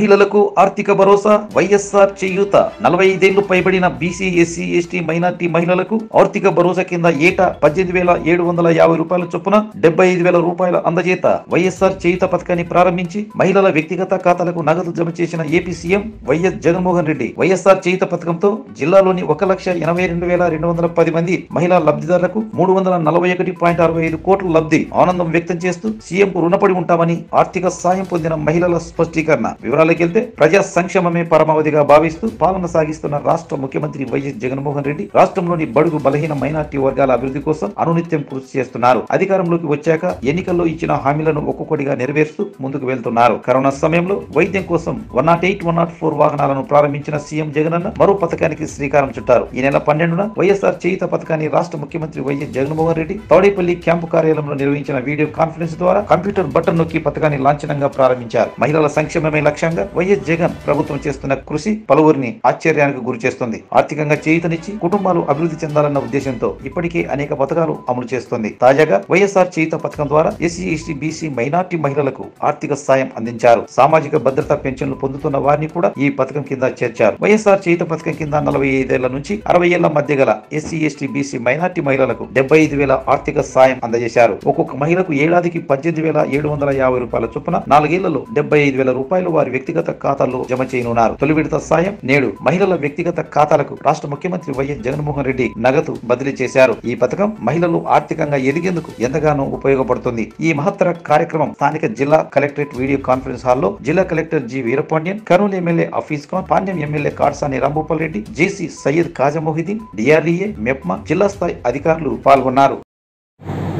మహిళలకు ఆర్థిక భరోసా వైఎస్ఆర్ చేయూత. నలభై ఐదేళ్ళు పైబడిన బీసీ ఎస్సీ ఎస్టీ మైనార్టీ మహిళలకు ఆర్థిక భరోసా కింద ఏటా పద్దెనిమిది వేల ఏడు వందల యాభై రూపాయల చొప్పున డెబ్బై ఐదు వేల రూపాయల అందజేత వైఎస్ఆర్ చేయూత పథకాన్ని ప్రారంభించి మహిళల వ్యక్తిగత ఖాతాలకు నగదు జమ చేసిన AP CM YS Jaganmohan Reddy. YSR Cheyutha పథకంతో జిల్లాలోని ఒక లక్ష ఎనభై రెండు వేల రెండు వందల పది మంది మహిళా లబ్ధిదారులకు మూడు వందల నలభై ఒకటి పాయింట్ అరవై ఐదు కోట్ల లబ్ధి ఆనందం వ్యక్తం చేస్తూ సీఎం కు రుణపడి ఉంటామని ఆర్థిక సాయం పొందిన మహిళల స్పష్టీకరణ. వివరాలు వెళ్తే ప్రజా సంక్షేమమే పరమావధిగా భావిస్తూ పాలన సాగిస్తున్న రాష్ట్ర ముఖ్యమంత్రి వైఎస్ జగన్మోహన్ రెడ్డి రాష్ట్రంలోని బడుగు బలహీన మైనార్టీ వర్గాల అభివృద్ధి కోసం అనునిత్యం కృషి చేస్తున్నారు. అధికారంలోకి వచ్చాక ఎన్నికల్లో ఇచ్చిన హామీలను ఒక్కొక్కటిగా నెరవేరుస్తూ ముందుకు వెళ్తున్నారు. కరోనా సమయంలో వైద్యం కోసం one nought eight one nought four వాహనాలను ప్రారంభించిన సీఎం జగనన్న మరో పథకానికి శ్రీకారం చుట్టారు. ఈ నెల పన్నెండున వైఎస్ఆర్ చేయుత పథకాన్ని రాష్ట్ర ముఖ్యమంత్రి వైఎస్ జగన్మోహన్ రెడ్డి తౌడేపల్లి క్యాంపు కార్యాలయంలో నిర్వహించిన వీడియో కాన్ఫరెన్స్ ద్వారా కంప్యూటర్ బటన్ నొక్కి పథకాన్ని లాంఛనంగా ప్రారంభించారు. మహిళల సంక్షేమమే లక్ష్యంగా వైఎస్ జగన్ ప్రభుత్వం చేస్తున్న కృషి పలువురిని ఆశ్చర్యానికి గురి చేస్తుంది. ఆర్థికంగా చేయుతనిచ్చి కుటుంబాలు అభివృద్ధి చెందాలన్న ఉద్దేశంతో ఇప్పటికే అనేక పథకాలు అమలు చేస్తుంది. తాజాగా వైఎస్ఆర్ చేయుత పథకం ద్వారా ఎస్సీ ఎస్టీ బీసీ మైనార్టీ మహిళలకు ఆర్థిక సాయం అందించారు. సామాజిక భద్రత పెన్షన్లు పొందుతున్న వారిని కూడా ఈ పథకం కింద చేర్చారు. వైఎస్ఆర్ చేయుత పథకం కింద నలభై ఐదేళ్ళ నుంచి అరవై ఏళ్ళ మధ్య గల ఎస్సీ ఎస్టీ బీసీ మైనార్టీ మహిళలకు డెబ్బై ఐదు వేల ఆర్థిక సాయం అందజేశారు. ఒక్కొక్క మహిళకు ఏడాదికి పద్దెనిమిది వేల ఏడు వందల యాభై రూపాయల చొప్పున నాలుగేళ్ళలో డెబ్బై ఐదు వేల రూపాయలు వారి వ్యక్తి వ్యక్తిగత ఖాతాల్లో జమ చేయనున్నారు. తొలి విడత సాయం నేడు మహిళల వ్యక్తిగత ఖాతాలకు రాష్ట్ర ముఖ్యమంత్రి వైఎస్ జగన్మోహన్ రెడ్డి నగదు బదిలీ చేశారు. ఈ పథకం మహిళలు ఆర్థికంగా ఎదిగేందుకు ఎంతగానో ఉపయోగపడుతుంది. ఈ మహత్తర కార్యక్రమం స్థానిక జిల్లా కలెక్టరేట్ వీడియో కాన్ఫరెన్స్ హాల్లో జిల్లా collector G Veerapandian Kurnool MLA Hafeez Khan Panyam MLA Katasani Rambhupal Reddy JC Syed Khaja Mohiddin DRDA MEPMA జిల్లా స్థాయి అధికారులు పాల్గొన్నారు.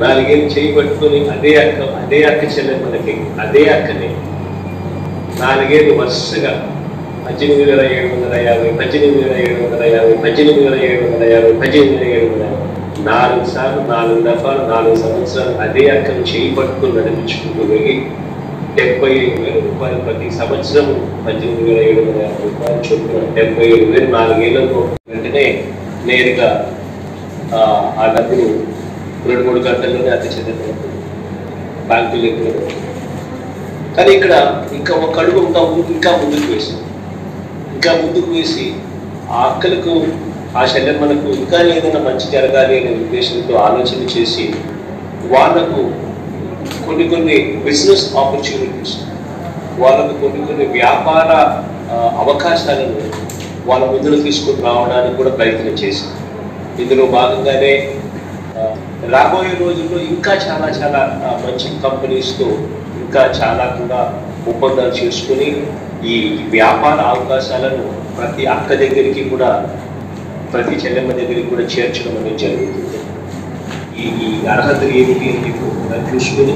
నాలుగేళ్ళు చేయబట్టుకుని అదే అక్క అదే అక్క చెల్లెమ్మలకి అదే అక్కని. నాలుగేళ్ళు వరుసగా పద్దెనిమిది వేల ఏడు వందల యాభై పద్దెనిమిది వేల ఏడు వందల యాభై పద్దెనిమిది వేల ఏడు వందల యాభై పద్దెనిమిది వేల ఏడు వందల యాభై. నాలుగు సార్లు నాలుగు దఫాలు నాలుగు సంవత్సరాలు అదే అక్కను చేయి పట్టుకొని నడిపించుకుంటూ వెళ్ళి డెబ్బై ఏడు వేల రూపాయలు ప్రతి సంవత్సరం పద్దెనిమిది వేల ఏడు వందల యాభై రూపాయలు చొప్పున డెబ్బై ఏడు వేలు నాలుగేళ్ళలో వెంటనే నేరుగా ఆ, ఆ డబ్బులు రెండు మూడు గంటల్లోనే అతి చెందిన బ్యాంకులు ఎక్కువ కానీ ఇక్కడ ఇంకా ఒక అడుగు ఇంకా ఇంకా ముందుకు వేసి ఇంకా ముందుకు వేసి ఆ అక్కలకు ఆ శల్యమ్మలకు ఇంకా ఏదైనా మంచి జరగాలి అనే ఉద్దేశంతో ఆలోచన చేసి వాళ్ళకు కొన్ని కొన్ని బిజినెస్ ఆపర్చునిటీస్ వాళ్ళకు కొన్ని కొన్ని వ్యాపార అవకాశాలను వాళ్ళ ముందుకు తీసుకొని రావడానికి కూడా ప్రయత్నం చేశారు ఇందులో భాగంగానే రాబోయే రోజుల్లో ఇంకా చాలా చాలా మంచి కంపెనీస్తో ఇంకా చాలా కూడా ఒప్పందాలు చేసుకుని ఈ వ్యాపార అవకాశాలను ప్రతి అక్క దగ్గరికి కూడా ప్రతి చెల్లెమ్మ దగ్గరికి కూడా చేర్చడం అనేది జరుగుతుంది. ఈ ఈ అర్హతలు ఏమిటి అని చెప్పి ఒకసారి చూసుకుని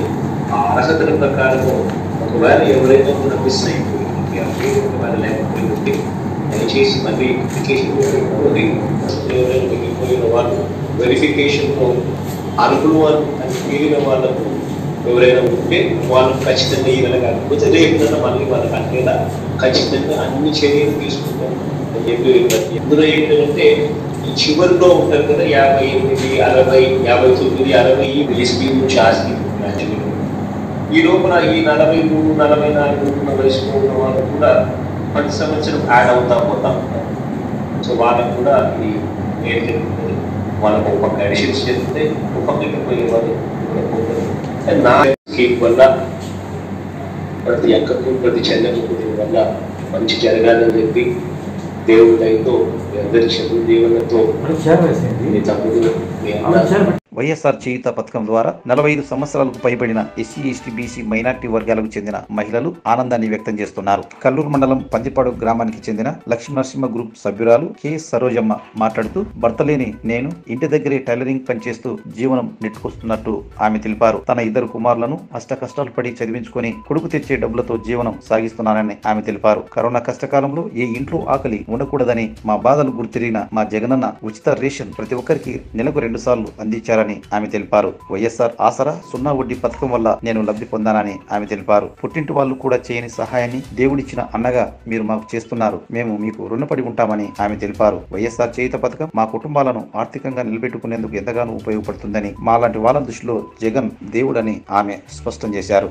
ఆ అర్హతల ప్రకారము ఒకవేళ ఎవరైనా కూడా మిస్ అయిపోయింది ఒకవేళ లేకపోయింది దయచేసి మళ్ళీ అప్లికేషన్ ఎవరైనా మిగిలిపోయిన వాళ్ళు వెరిఫికేషన్లో వాళ్ళు అని మిగిలిన వాళ్ళకు ఎవరైనా ఉంటే వాళ్ళు ఖచ్చితంగా ఈ నెల కాకపోతే రేపు నెల మళ్ళీ వాళ్ళకి అంటేలా ఖచ్చితంగా అన్ని చర్యలు తీసుకుంటాం అని చెప్పి ఇందులో ఏంటంటే ఈ చివరిలో ఉంటారు కదా యాభై ఎనిమిది అరవై యాభై తొమ్మిది అరవై ఎస్పీ నుంచి ఆస్తి ఈ లోపల ఈ నలభై మూడు నలభై నాలుగు ఉన్న వయసులో ఉన్న వాళ్ళు కూడా ప్రతి సంవత్సరం యాడ్ అవుతా పోతా ఉంటారు. సో వాళ్ళకు కూడా ఇది ఏంటంటే వాళ్ళకు ఒక పక్క అడిషన్స్ ఒక పక్కకి పోయే నా స్కీమ్ వల్ల ప్రతి అక్కకు ప్రతి చెల్లెలకు దీని వల్ల మంచి జరగాలని చెప్పి దేవుడి దయతో మీ అందరి చదువు దీవెనతో మీ తమ్ముడు మీ అన్న వైఎస్ఆర్ చేయుత పథకం ద్వారా నలభై ఐదు సంవత్సరాలకు పైబడిన ఎస్సీ ఎస్టీ బీసీ మైనార్టీ వర్గాలకు చెందిన మహిళలు ఆనందాన్ని వ్యక్తం చేస్తున్నారు. కల్లూరు మండలం పందిపాడు గ్రామానికి చెందిన లక్ష్మీ నరసింహ గ్రూప్ సభ్యురాలు కె. సరోజమ్మ మాట్లాడుతూ భర్త లేని నేను ఇంటి దగ్గరే టైలరింగ్ పనిచేస్తూ జీవనం నెట్టుకొస్తున్నట్టు ఆమె తెలిపారు. తన ఇద్దరు కుమారులను అష్ట కష్టాలు పడి చదివించుకొని కొడుకు తెచ్చే డబ్బులతో జీవనం సాగిస్తున్నానని ఆమె తెలిపారు. కరోనా కష్టకాలంలో ఏ ఇంట్లో ఆకలి ఉండకూడదని మా బాధలు గుర్తిరిగిన మా జగనన్న ఉచిత రేషన్ ప్రతి ఒక్కరికి నెలకు రెండు సార్లు అందించారని ఆమె తెలిపారు. వైఎస్ఆర్ ఆసరా సున్నా వడ్డీ పథకం వల్ల నేను లబ్ధి పొందానని ఆమె తెలిపారు. పుట్టింటి వాళ్ళు కూడా చేయని సహాయాన్ని దేవుడిచ్చిన అన్నగా మీరు మాకు చేస్తున్నారు. మేము మీకు రుణపడి ఉంటామని ఆమె తెలిపారు. వైఎస్ఆర్ చేయుత పథకం మా కుటుంబాలను ఆర్థికంగా నిలబెట్టుకునేందుకు ఎంతగానో ఉపయోగపడుతుందని మాలాంటి వాళ్ళ దృష్టిలో జగన్ దేవుడని ఆమె స్పష్టం చేశారు.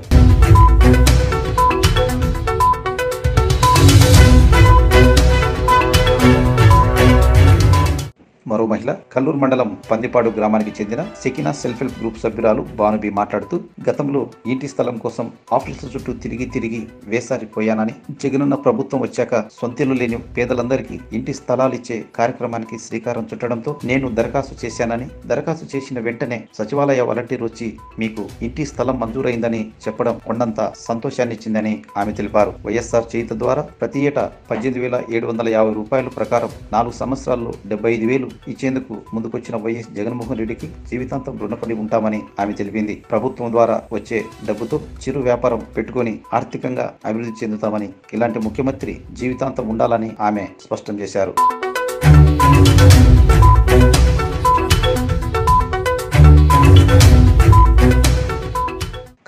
మహిళ కల్లూరు మండలం పందిపాడు గ్రామానికి చెందిన సెకినా సెల్ఫ్ హెల్ప్ గ్రూప్ సభ్యురాలు భానుబి మాట్లాడుతూ గతంలో ఇంటి స్థలం కోసం ఆఫీసుల చుట్టూ తిరిగి తిరిగి వేసారిపోయానని జగనన్న ప్రభుత్వం వచ్చాక సొంతిల్లు లేని పేదలందరికీ ఇంటి స్థలాలు ఇచ్చే కార్యక్రమానికి శ్రీకారం చుట్టడంతో నేను దరఖాస్తు చేశానని దరఖాస్తు చేసిన వెంటనే సచివాలయ వాలంటీర్ వచ్చి మీకు ఇంటి స్థలం మంజూరైందని చెప్పడం కొండంత సంతోషాన్నిచ్చిందని ఆమె తెలిపారు. వైఎస్ఆర్ చేయుత ద్వారా ప్రతి ఏటా పద్దెనిమిది వేల ఏడు వందల యాభై రూపాయల ప్రకారం నాలుగు సంవత్సరాల్లో డెబ్బై ఐదు వేలు ఇచ్చేందుకు ముందుకొచ్చిన వైఎస్ జగన్మోహన్ రెడ్డికి జీవితాంతం రుణపడి ఉంటామని ఆమె తెలిపింది. ప్రభుత్వం ద్వారా వచ్చే డబ్బుతో చిరు వ్యాపారం పెట్టుకొని ఆర్థికంగా అభివృద్ధి చెందుతామని ఇలాంటి ముఖ్యమంత్రి జీవితాంతం ఉండాలని ఆమె స్పష్టం చేశారు.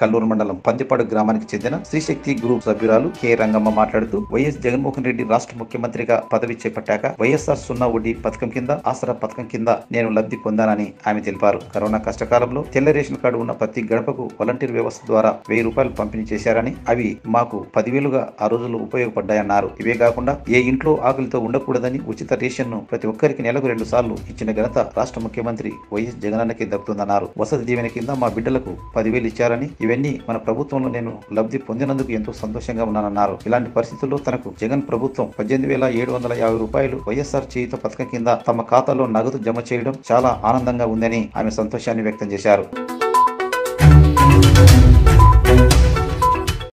కల్లూరు మండలం పందిపాడు గ్రామానికి చెందిన శ్రీశక్తి గ్రూప్ సభ్యురాలు కె రంగమ్మ మాట్లాడుతూ వైఎస్ జగన్మోహన్ రెడ్డి రాష్ట్ర ముఖ్యమంత్రిగా పదవి చేపట్టాక వైఎస్ఆర్ సున్నా వడ్డీ పథకం కింద ఆసరా పథకం కింద నేను లబ్ధి పొందానని ఆమె తెలిపారు. కరోనా కష్టకాలంలో తెల్ల రేషన్ కార్డు ఉన్న ప్రతి గడపకు వాలంటీర్ వ్యవస్థ ద్వారా వెయ్యి రూపాయలు పంపిణీ చేశారని అవి మాకు పదివేలుగా ఆ రోజుల్లో ఉపయోగపడ్డాయన్నారు. ఇవే కాకుండా ఏ ఇంట్లో ఆకలితో ఉండకూడదని ఉచిత రేషన్ను ప్రతి ఒక్కరికి నెలకు రెండు సార్లు ఇచ్చిన ఘనత రాష్ట్ర ముఖ్యమంత్రి వైఎస్ జగనన్నకి దక్కుతుందన్నారు. వసతి దీవెన కింద మా బిడ్డలకు పదివేలు ఇచ్చారని ఇవన్నీ మన ప్రభుత్వంలో నేను లబ్ధి పొందినందుకు ఎంతో సంతోషంగా ఉన్నానన్నారు. ఇలాంటి పరిస్థితుల్లో తనకు జగన్ ప్రభుత్వం పద్దెనిమిది వేల ఏడు వందల యాభై రూపాయలు వైఎస్ఆర్ చేయుత పథకం కింద తమ ఖాతాలో నగదు జమ చేయడం చాలా ఆనందంగా ఉందని ఆమె సంతోషాన్ని వ్యక్తం చేశారు.